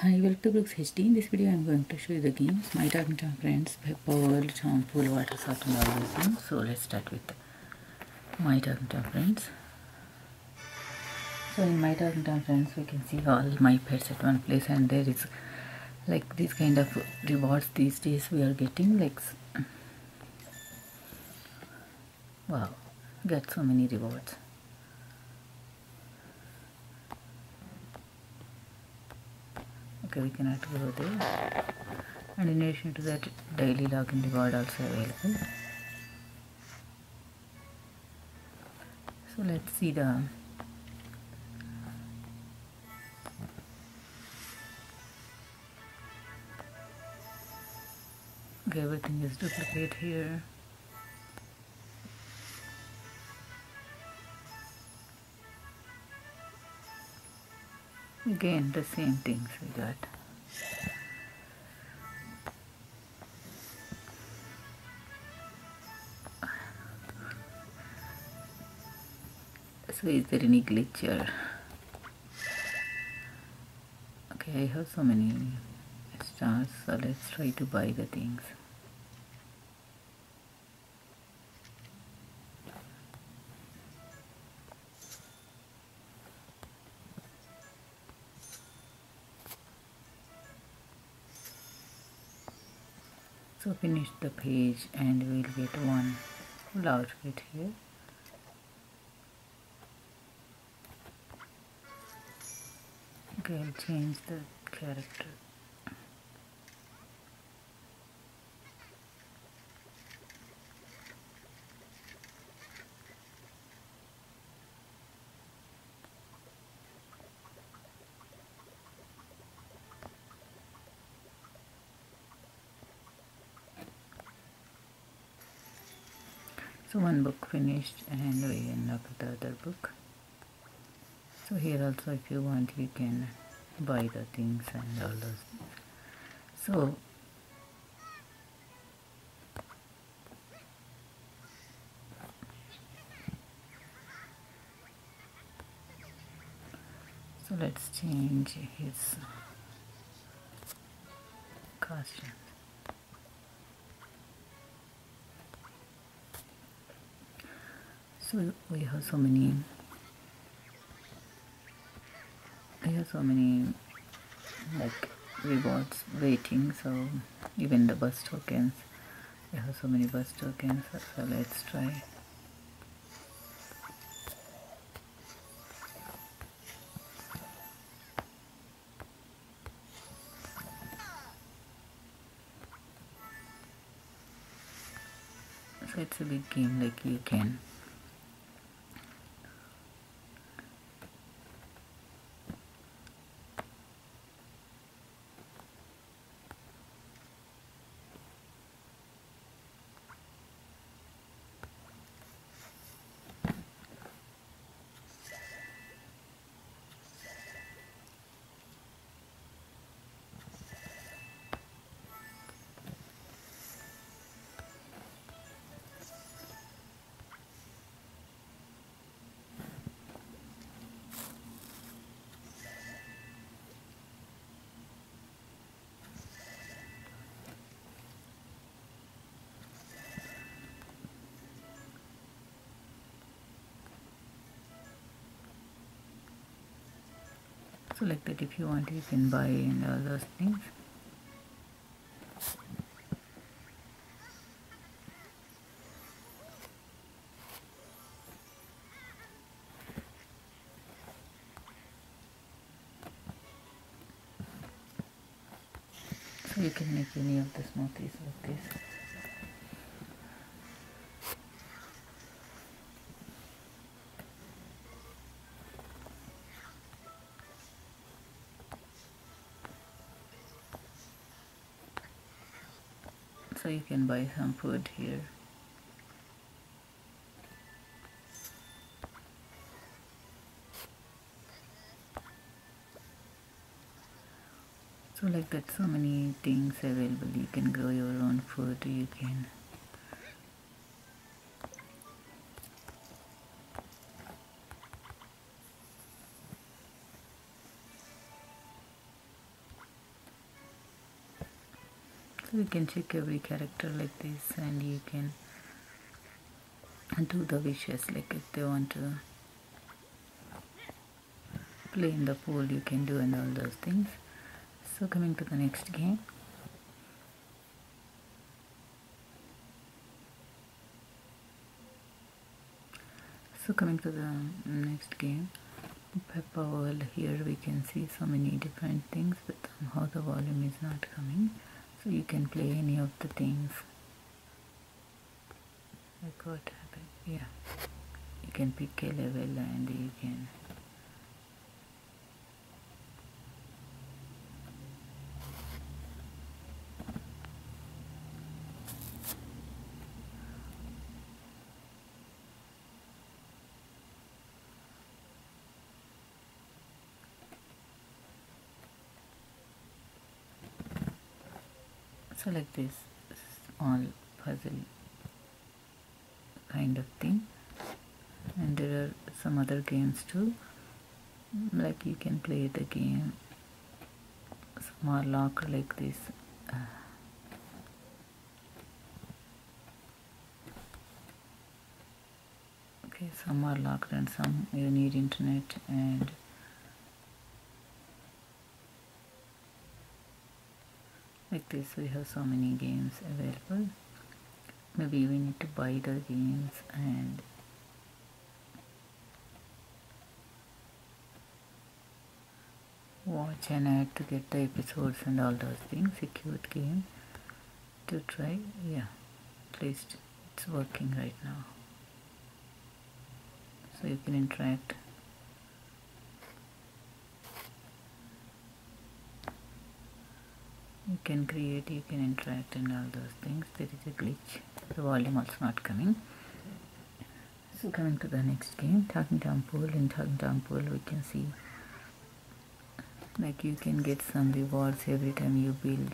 Hi, welcome to BRUKS HD. In this video, I'm going to show you the games My Talking Tom Friends, Peppa World, Charmful, Water Sort, and all those things. So let's start with My Talking Tom Friends. So in My Talking Tom Friends, we can see all my pets at one place, and there is like this kind of rewards these days we are getting. Like, wow, got so many rewards. Okay we can cannot go there. And in addition to that daily login reward also available. So let's see the okay everything is duplicate here again the same things we got. So is there any glitch here okay I have so many stars so let's try to buy the things so finish the page and we'll get one full outfit here. Okay I'll change the character one book finished and we unlock the other book. So here also if you want you can buy the things and all those so so let's change his costume so we have so many. We have so many like rewards waiting so even the bus tokens. We have so many bus tokens so let's try. So it's a big game like you can so like that if you want you can buy and all those things. So you can make any of the smoothies with this so you can buy some food here. So like that so many things available. You can grow your own food. You can you can check every character like this and you can do the wishes like if they want to play in the pool you can do and all those things. So coming to the next game. So coming to the next game. Peppa World here we can see so many different things but somehow the volume is not coming so you can play any of the things. Like what happened? Yeah. You can pick a level and you can so like this small puzzle kind of thing. And there are some other games too. Like you can play the game small locker like this. Okay some are locked and some you need internet and like this we have so many games available. Maybe we need to buy the games and watch and add to get the episodes and all those things. A cute game to try. Yeah at least it's working right now. So you can interact you can create you can interact and all those things. There is a glitch. The volume also not coming. So coming to the next game talking tom pool in talking tom pool we can see like you can get some rewards every time you build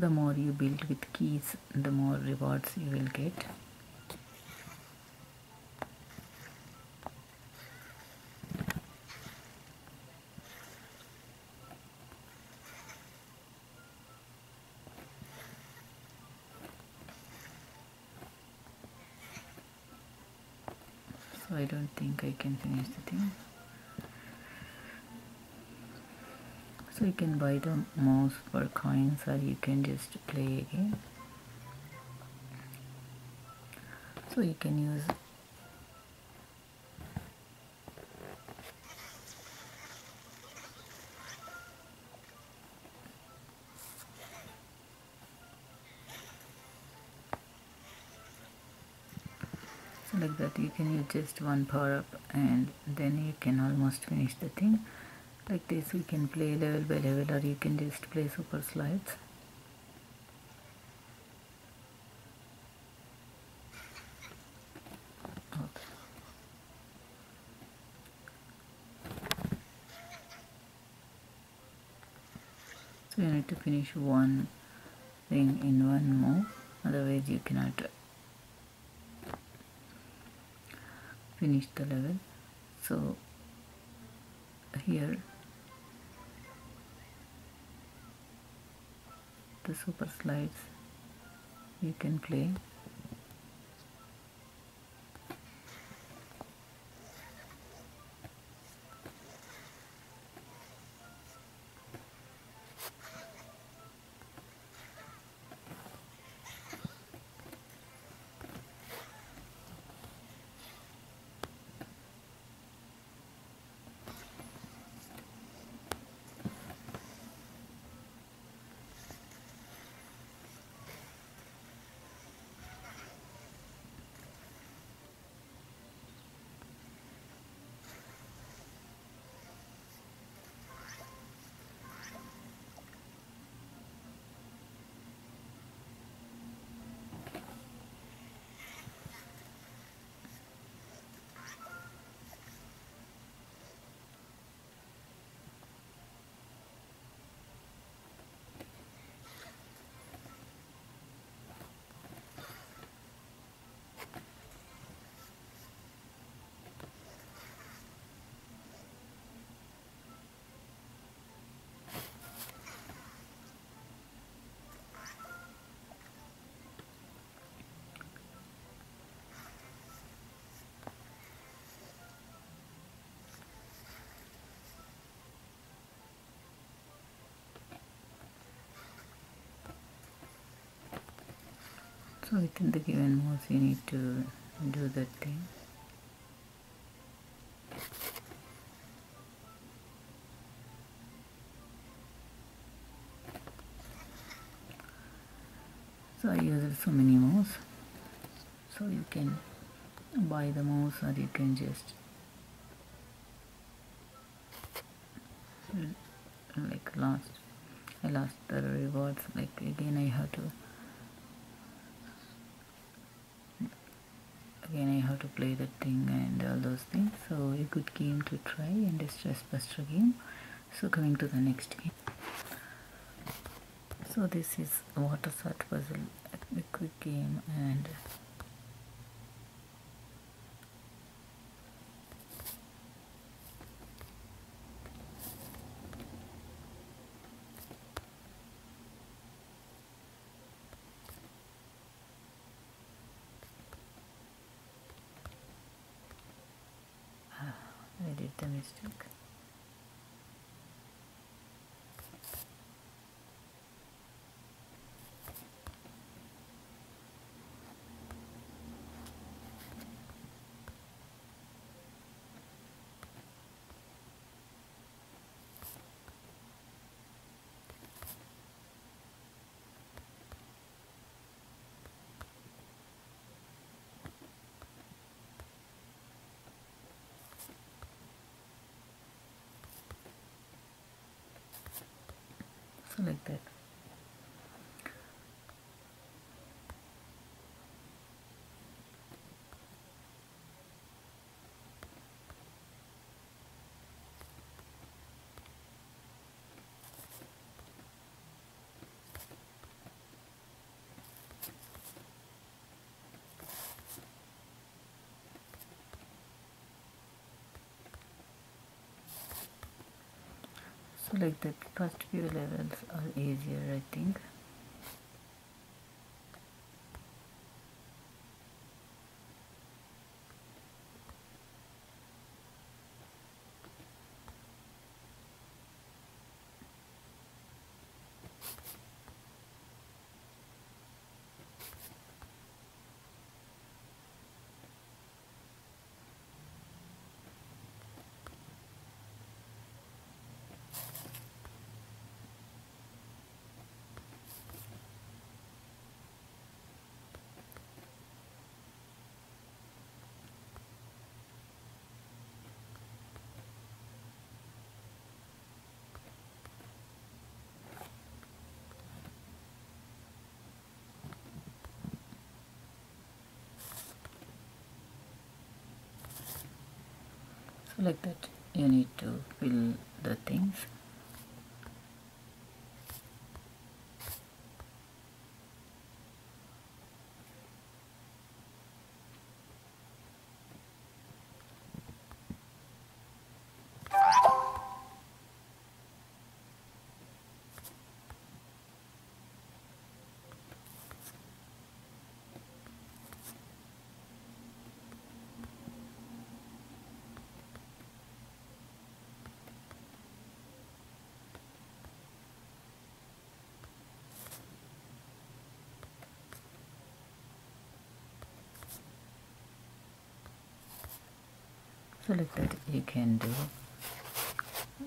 the more you build with keys the more rewards you will get. So I don't think I can finish the thing so you can buy the mouse for coins or you can just play again. So you can use like that you can use just one power up and then you can almost finish the thing like this we can play level by level or you can just play super slides. So you need to finish one thing in one move otherwise you cannot finish the level. So here the super slides you can play so within the given mouse you need to do that thing. So I use so many mouse so you can buy the mouse or you can just like last I lost the rewards. Like again I have to again I have to play that thing and all those things. So a good game to try and a stress buster game. So coming to the next game. So this is water sort puzzle. A quick game and I did like that. So like that first few levels are easier I think. Like that you need to fill the things. That you can do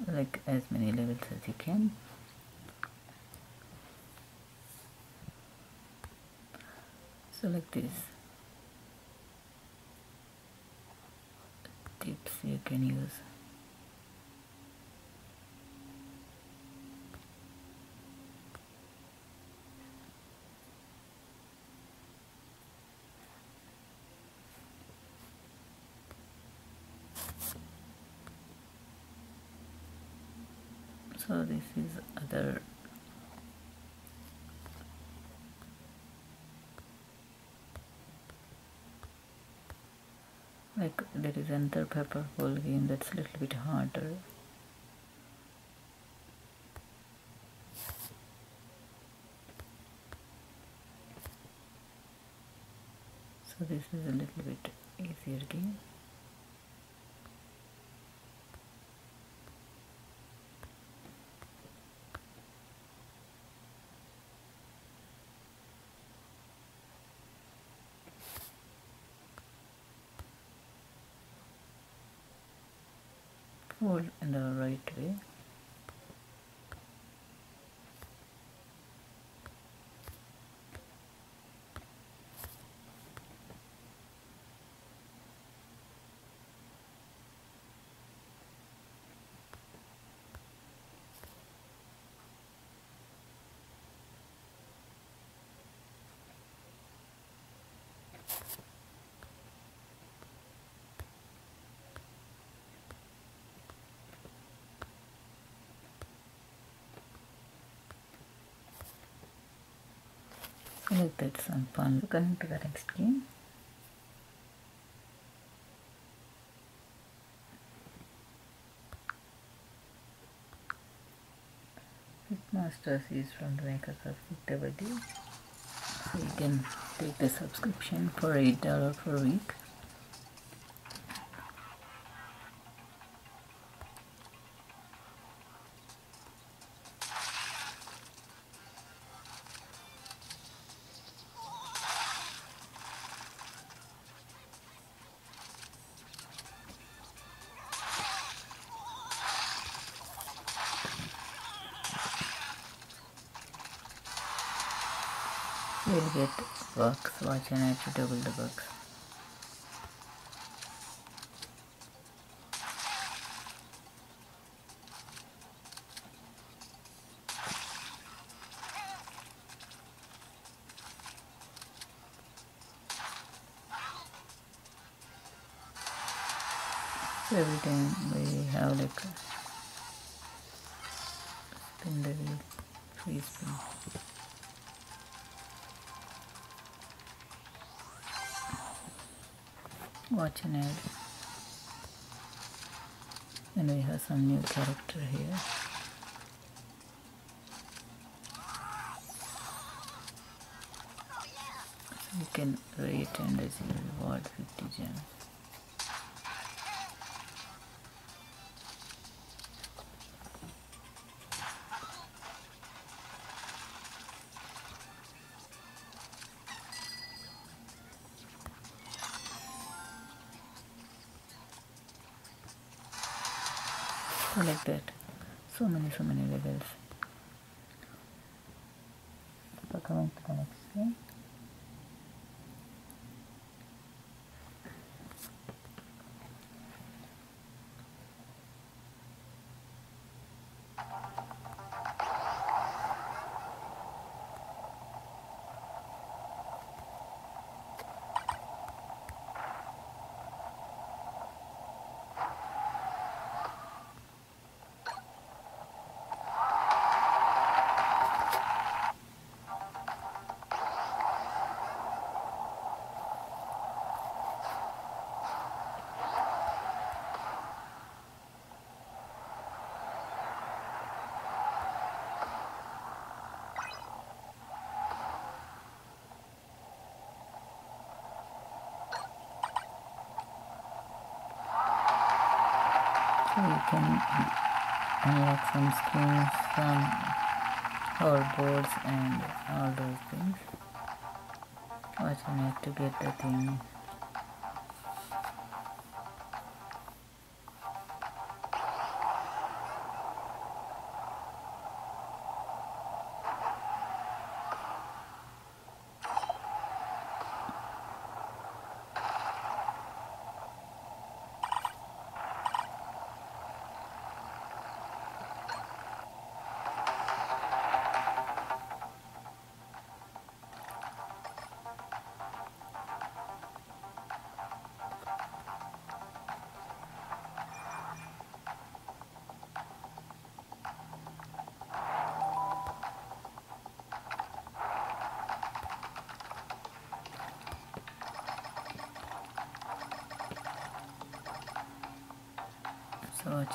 like as many levels as you can. So like this tips you can use. so this is other. Like there is another pepper ball game that's a little bit harder. So this is a little bit easier game hold in the right way select that some fun connect to the next game Masters is from the Microsoft Activity. So you can take the subscription for $8 per week. We'll get bucks, watch and add to double the. So every time we have like spin the wheel, free spin. Watch an ad and we have some new character here. So you can rate and receive reward 50 gems so many levels so coming to the next game so you can unlock some skins some boards and all those things. You need to get the thing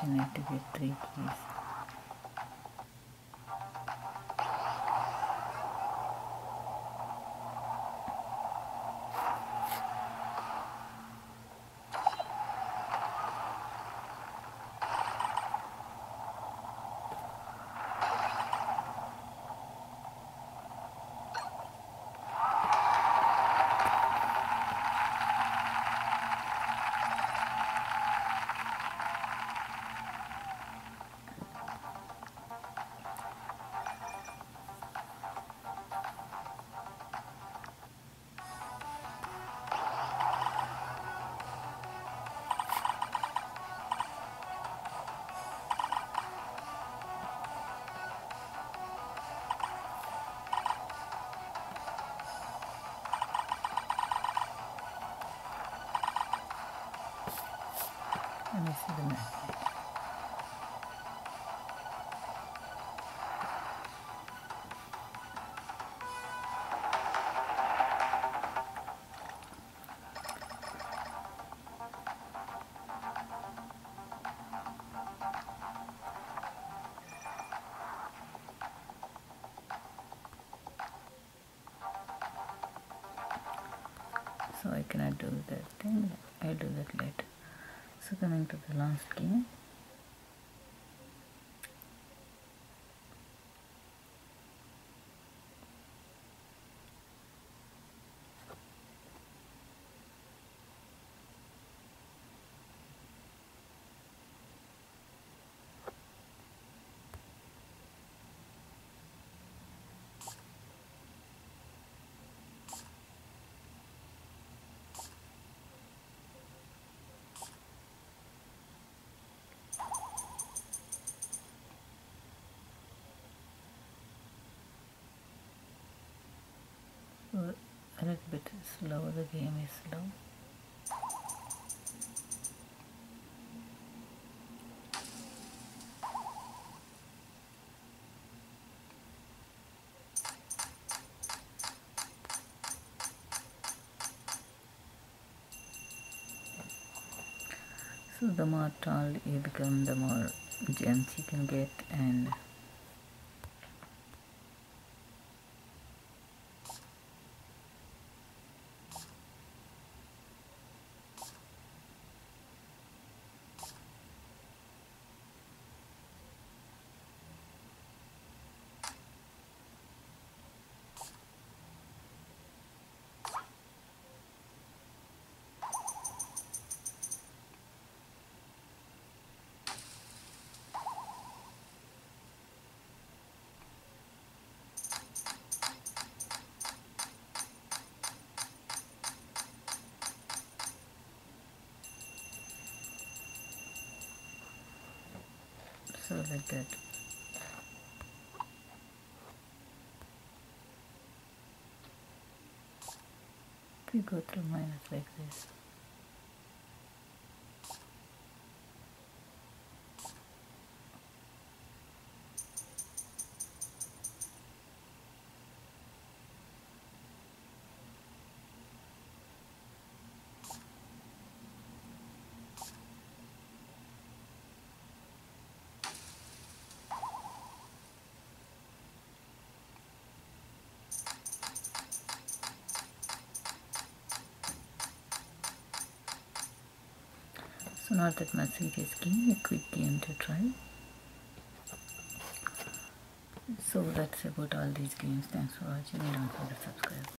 need to get three keys me see the map. so I cannot do that thing I'll do that later so coming to the last game a little bit slow the game is slow. So the more tall you become the more gems you can get and so like that. We go through minus like this So not that much serious game, a quick game to try. So that's about all these games. Thanks for watching and don't forget to subscribe.